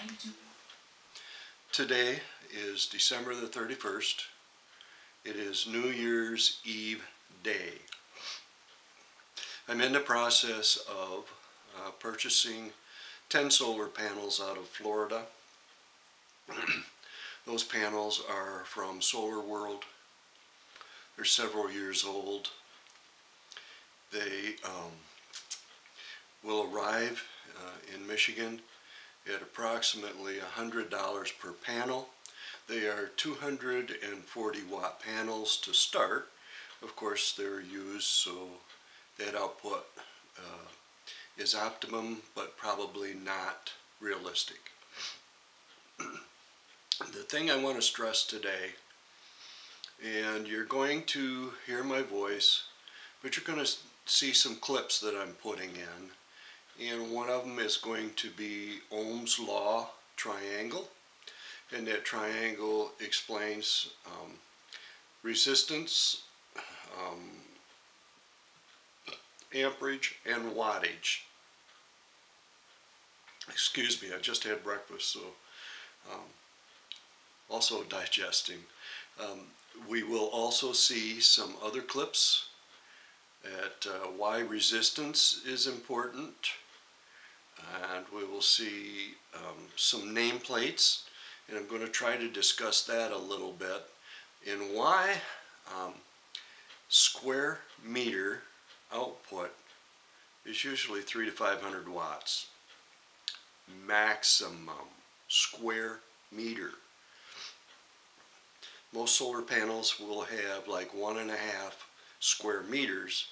92. Today is December the 31st. It is New Year's Eve day. I'm in the process of uh, purchasing 10 solar panels out of Florida. Those panels are from Solar World. They're several years old. They um, will arrive uh, in Michigan at approximately $100 per panel. They are 240 watt panels to start. Of course, they're used so that output uh, is optimum, but probably not realistic. the thing I want to stress today, and you're going to hear my voice, but you're going to see some clips that I'm putting in and one of them is going to be Ohm's law triangle and that triangle explains um, resistance, um, amperage, and wattage. Excuse me, I just had breakfast, so um, also digesting. Um, we will also see some other clips at uh, why resistance is important and we will see um, some nameplates and I'm going to try to discuss that a little bit and why um, square meter output is usually 3 to 500 watts maximum square meter. Most solar panels will have like one and a half square meters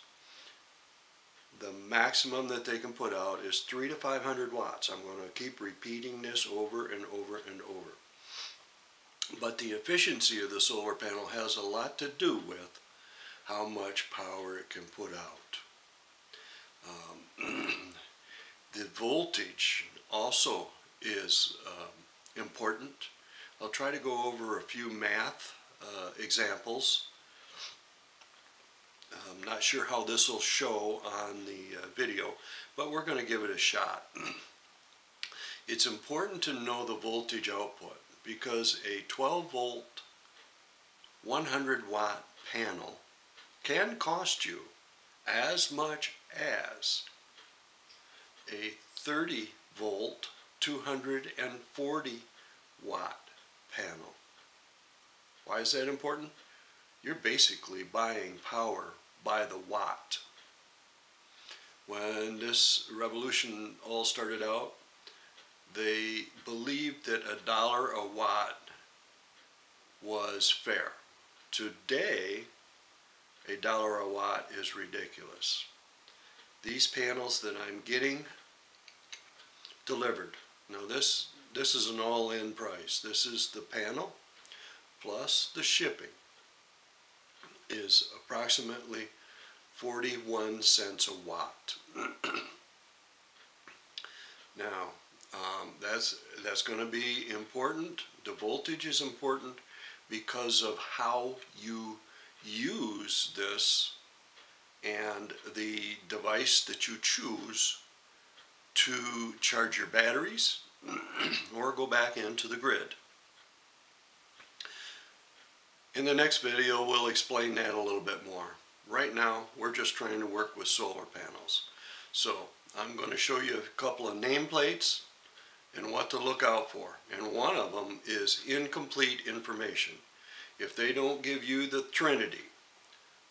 the maximum that they can put out is 3 to 500 watts. I'm going to keep repeating this over and over and over. But the efficiency of the solar panel has a lot to do with how much power it can put out. Um, the voltage also is um, important. I'll try to go over a few math uh, examples I'm not sure how this will show on the uh, video, but we're going to give it a shot. it's important to know the voltage output because a 12 volt 100 watt panel can cost you as much as a 30 volt 240 watt panel. Why is that important? You're basically buying power by the watt. When this revolution all started out, they believed that a dollar a watt was fair. Today, a dollar a watt is ridiculous. These panels that I'm getting delivered. Now this this is an all-in price. This is the panel plus the shipping is approximately 41 cents a watt. now, um, that's, that's going to be important. The voltage is important because of how you use this and the device that you choose to charge your batteries or go back into the grid. In the next video, we'll explain that a little bit more. Right now, we're just trying to work with solar panels. So I'm going to show you a couple of nameplates and what to look out for. And one of them is incomplete information. If they don't give you the trinity,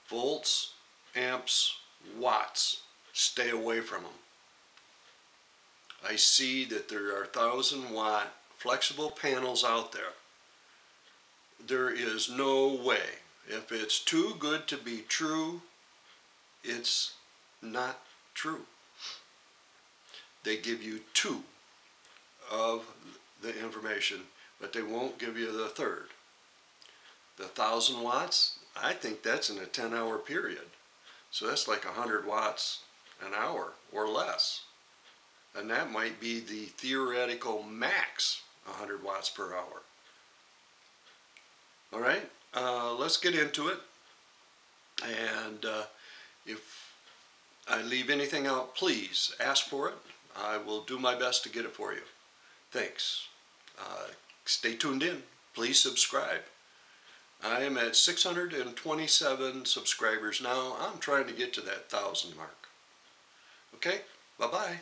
volts, amps, watts, stay away from them. I see that there are 1000 watt flexible panels out there there is no way. If it's too good to be true, it's not true. They give you two of the information, but they won't give you the third. The 1000 watts, I think that's in a 10 hour period. So that's like 100 watts an hour or less. And that might be the theoretical max 100 watts per hour. All right, uh, let's get into it. And uh, if I leave anything out, please ask for it. I will do my best to get it for you. Thanks. Uh, stay tuned in. Please subscribe. I am at 627 subscribers now. I'm trying to get to that 1,000 mark. Okay, bye-bye.